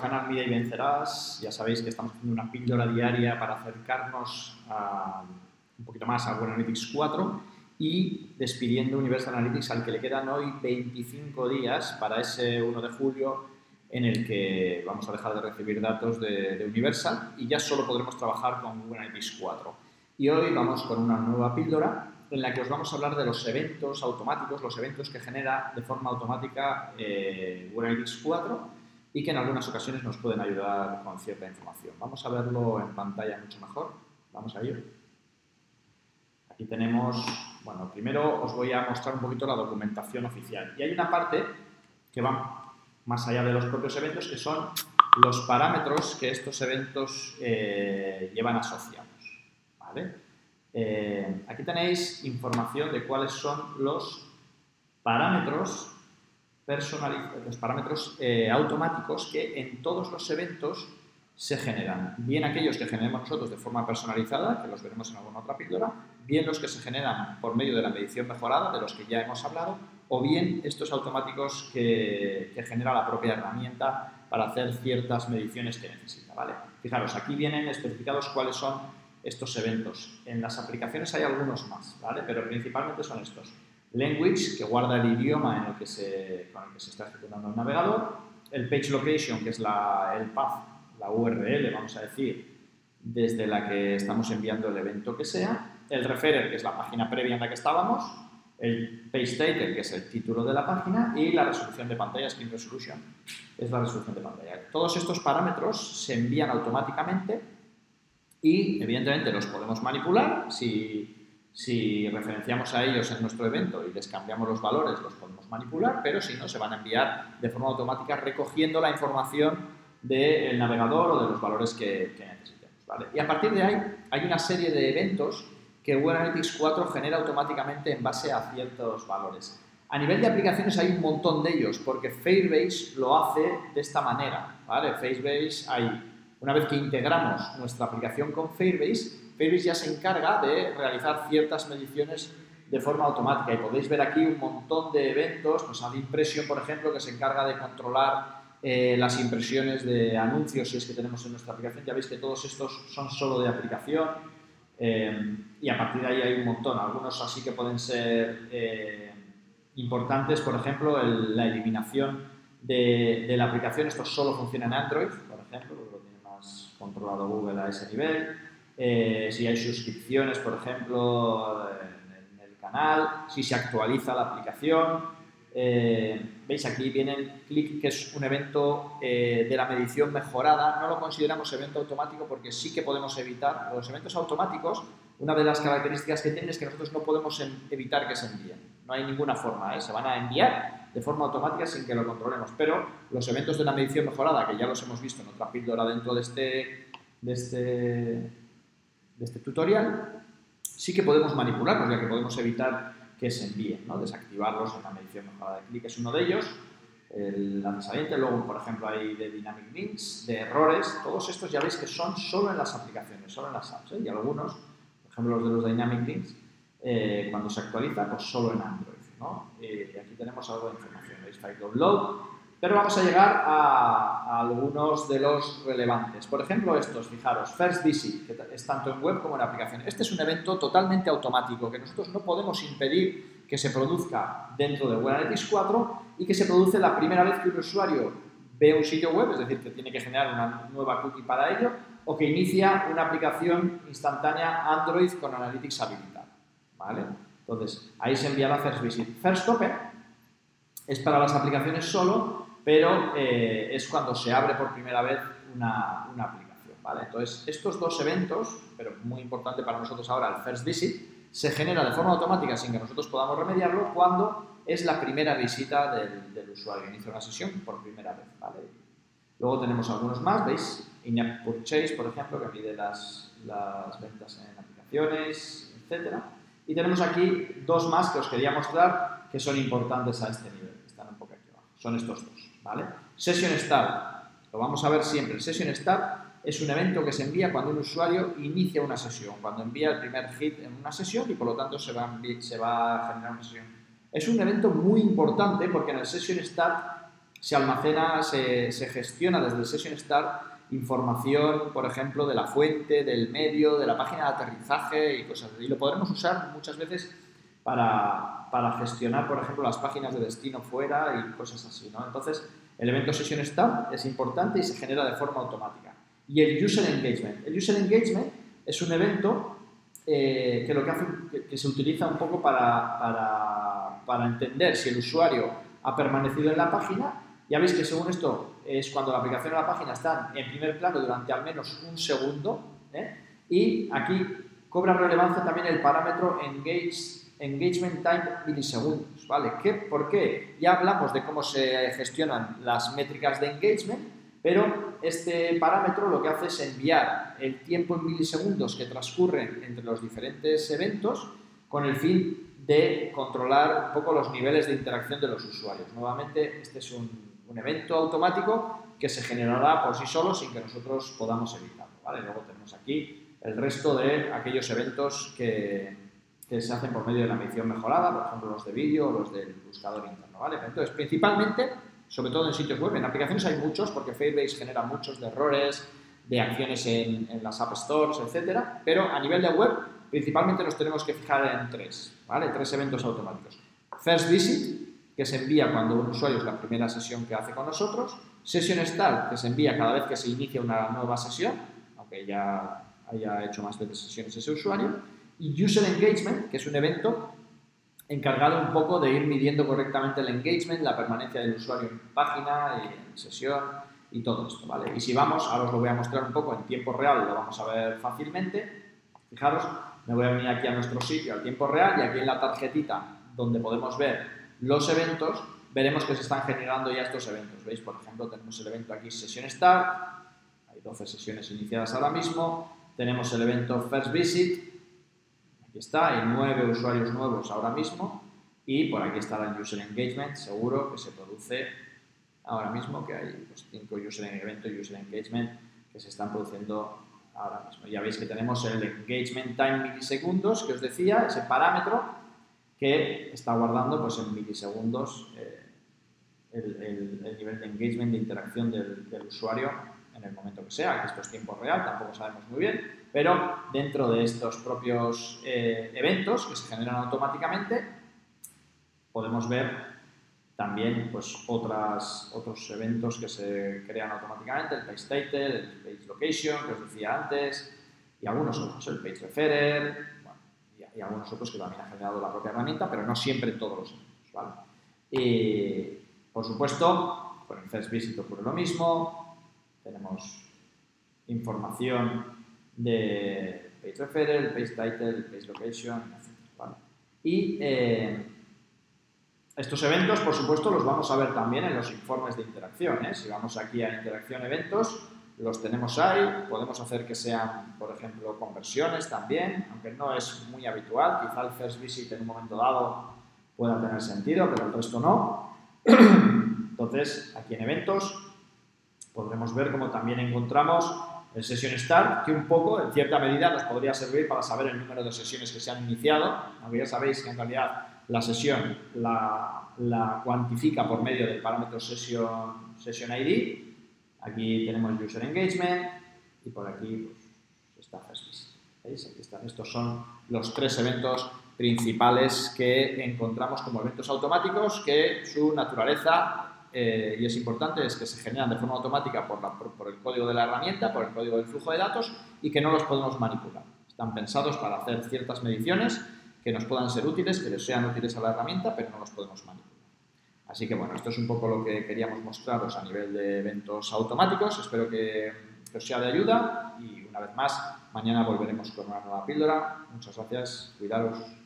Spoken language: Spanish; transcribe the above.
canal Mira y Vencerás. Ya sabéis que estamos haciendo una píldora diaria para acercarnos un poquito más a Google Analytics 4 y despidiendo Universal Analytics al que le quedan hoy 25 días para ese 1 de julio en el que vamos a dejar de recibir datos de, de Universal y ya solo podremos trabajar con Google Analytics 4. Y hoy vamos con una nueva píldora en la que os vamos a hablar de los eventos automáticos, los eventos que genera de forma automática eh, Google Analytics 4 y que en algunas ocasiones nos pueden ayudar con cierta información. Vamos a verlo en pantalla mucho mejor. Vamos a ir. Aquí tenemos, bueno, primero os voy a mostrar un poquito la documentación oficial. Y hay una parte que va más allá de los propios eventos, que son los parámetros que estos eventos eh, llevan asociados. ¿vale? Eh, aquí tenéis información de cuáles son los parámetros los parámetros eh, automáticos que en todos los eventos se generan. Bien aquellos que generemos nosotros de forma personalizada, que los veremos en alguna otra píldora, bien los que se generan por medio de la medición mejorada, de los que ya hemos hablado, o bien estos automáticos que, que genera la propia herramienta para hacer ciertas mediciones que necesita. ¿vale? Fijaros, aquí vienen especificados cuáles son estos eventos. En las aplicaciones hay algunos más, ¿vale? Pero principalmente son estos. Language, que guarda el idioma en el que se, con el que se está ejecutando el navegador. El page location, que es la, el path, la URL, vamos a decir, desde la que estamos enviando el evento que sea. El referer, que es la página previa en la que estábamos. El page title, que es el título de la página. Y la resolución de pantalla, screen resolution, es la resolución de pantalla. Todos estos parámetros se envían automáticamente y evidentemente los podemos manipular. Si, si, referenciamos a ellos en nuestro evento y les cambiamos los valores, los podemos manipular, pero si no, se van a enviar de forma automática recogiendo la información del navegador o de los valores que, necesitemos. ¿vale? Y a partir de ahí hay una serie de eventos que Google Analytics 4 genera automáticamente en base a ciertos valores. A nivel de aplicaciones hay un montón de ellos, porque Firebase lo hace de esta manera. ¿vale? Hay una vez que integramos nuestra aplicación con Firebase, Firebase ya se encarga de realizar ciertas mediciones de forma automática y podéis ver aquí un montón de eventos, pues impresión, por ejemplo, que se encarga de controlar eh, las impresiones de anuncios si es que tenemos en nuestra aplicación. Ya veis que todos estos son solo de aplicación eh, y a partir de ahí hay un montón. Algunos así que pueden ser eh, importantes, por ejemplo, la eliminación de, la aplicación. Esto solo funciona en Android, por ejemplo, controlado Google a ese nivel, eh, si hay suscripciones, por ejemplo, en, el canal, si se actualiza la aplicación. Eh, Veis aquí viene clic, que es un evento eh, de la medición mejorada. No lo consideramos evento automático porque sí que podemos evitar los eventos automáticos. Una de las características que tienen es que nosotros no podemos evitar que se envíen. No hay ninguna forma, se van a enviar de forma automática sin que lo controlemos. Pero los eventos de la medición mejorada, que ya los hemos visto en otra píldora dentro de este, de este, este tutorial, sí que podemos manipularlos, ya que podemos evitar que se envíen, ¿no? desactivarlos en la medición mejorada de clic es uno de ellos, el antecedente, luego por ejemplo hay de Dynamic Links, de errores, todos estos ya veis que son solo en las aplicaciones, solo en las apps, ¿eh? y algunos, por ejemplo los de los Dynamic Links, eh, cuando se actualiza, pues solo en Android. ¿no? Eh, aquí tenemos algo de información, veis File Download, pero vamos a llegar a, algunos de los relevantes. Por ejemplo, estos, fijaros, First Visit, que es tanto en web como en aplicación. Este es un evento totalmente automático que nosotros no podemos impedir que se produzca dentro de Analytics 4 y que se produce la primera vez que un usuario ve un sitio web, es decir, que tiene que generar una nueva cookie para ello, o que inicia una aplicación instantánea Android con Analytics habilitado. ¿vale? Entonces, ahí se envía la First Visit. First Open es para las aplicaciones solo pero eh, es cuando se abre por primera vez una, una aplicación. ¿vale? Entonces, estos dos eventos, pero muy importante para nosotros ahora, el First Visit, se genera de forma automática sin que nosotros podamos remediarlo cuando es la primera visita del, del usuario, inicia una sesión por primera vez. ¿vale? Luego tenemos algunos más, ¿veis? In-App Purchase, por ejemplo, que mide las, las ventas en aplicaciones, etc. Y tenemos aquí dos más que os quería mostrar que son importantes a este nivel, están un poco aquí abajo. Son estos dos. ¿Vale? Session Start, lo vamos a ver siempre. El Session Start es un evento que se envía cuando un usuario inicia una sesión, cuando envía el primer hit en una sesión y por lo tanto se va, a, se va a generar una sesión. Es un evento muy importante porque en el Session Start se almacena, se, se gestiona desde el Session Start información, por ejemplo, de la fuente, del medio, de la página de aterrizaje y cosas así. Y lo podremos usar muchas veces para, para, gestionar, por ejemplo, las páginas de destino fuera y cosas así. ¿no? Entonces, el evento Session Start es importante y se genera de forma automática. Y el User Engagement. El User Engagement es un evento eh, que lo que hace que, se utiliza un poco para, para, para entender si el usuario ha permanecido en la página. Ya veis que según esto es cuando la aplicación o la página están en primer plano durante al menos un segundo. ¿eh? Y aquí cobra relevancia también el parámetro engage, Engagement Time milisegundos. ¿vale? ¿Qué, ¿Por qué? Ya hablamos de cómo se gestionan las métricas de engagement, pero este parámetro lo que hace es enviar el tiempo en milisegundos que transcurren entre los diferentes eventos con el fin de controlar un poco los niveles de interacción de los usuarios. Nuevamente, este es un un evento automático que se generará por sí solo sin que nosotros podamos evitarlo. ¿vale? Luego tenemos aquí el resto de aquellos eventos que, que, se hacen por medio de la medición mejorada, por ejemplo los de vídeo o los del buscador interno. ¿vale? Entonces, principalmente, sobre todo en sitios web, en aplicaciones hay muchos porque Firebase genera muchos de errores, de acciones en, en las App Stores, etcétera, pero a nivel de web principalmente nos tenemos que fijar en tres, ¿vale? Tres eventos automáticos. First Visit, que se envía cuando un usuario es la primera sesión que hace con nosotros, Session Start, que se envía cada vez que se inicia una nueva sesión, aunque ya haya hecho más de sesiones ese usuario, y User Engagement, que es un evento encargado un poco de ir midiendo correctamente el engagement, la permanencia del usuario en página, en sesión y todo esto, ¿vale? Y si vamos, ahora os lo voy a mostrar un poco en tiempo real, lo vamos a ver fácilmente. Fijaros, me voy a venir aquí a nuestro sitio al tiempo real y aquí en la tarjetita donde podemos ver los eventos, veremos que se están generando ya estos eventos. ¿Veis? Por ejemplo, tenemos el evento aquí Sesión Start, hay 12 sesiones iniciadas ahora mismo, tenemos el evento First Visit, está, hay 9 usuarios nuevos ahora mismo, y por aquí está el User Engagement, seguro que se produce ahora mismo, que hay 5 pues, User Evento y User Engagement que se están produciendo ahora mismo. Ya veis que tenemos el Engagement Time milisegundos, que os decía, ese parámetro que está guardando pues, en milisegundos eh, el, nivel de engagement, de interacción del, usuario en el momento que sea, que esto es tiempo real, tampoco sabemos muy bien, pero dentro de estos propios eh, eventos que se generan automáticamente, podemos ver también pues, otras, otros eventos que se crean automáticamente, el page title, el page location, que os decía antes, y algunos otros, el page referrer, y algunos otros que también ha generado la propia herramienta, pero no siempre todos los eventos. por supuesto, con el First Visit ocurre lo mismo, tenemos información de page referral, page title, page location, etc. Y eh, estos eventos, por supuesto, los vamos a ver también en los informes de interacción. ¿eh? Si vamos aquí a interacción eventos, los tenemos ahí, podemos hacer que sean, por ejemplo, conversiones también, aunque no es muy habitual, quizá el first visit en un momento dado pueda tener sentido, pero el resto no. Entonces, aquí en eventos podremos ver cómo también encontramos el Session Start, que un poco, en cierta medida, nos podría servir para saber el número de sesiones que se han iniciado, aunque ya sabéis que en realidad la sesión la, la cuantifica por medio del parámetro session, session ID, Aquí tenemos User Engagement y por aquí pues, está ¿Veis? Aquí están. Estos son los tres eventos principales que encontramos como eventos automáticos que su naturaleza, eh, y es importante, es que se generan de forma automática por, por, el código de la herramienta, por el código del flujo de datos y que no los podemos manipular. Están pensados para hacer ciertas mediciones que nos puedan ser útiles, que les sean útiles a la herramienta, pero no los podemos manipular. Así que bueno, esto es un poco lo que queríamos mostraros a nivel de eventos automáticos. Espero que, os sea de ayuda y una vez más, mañana volveremos con una nueva píldora. Muchas gracias, cuidaros.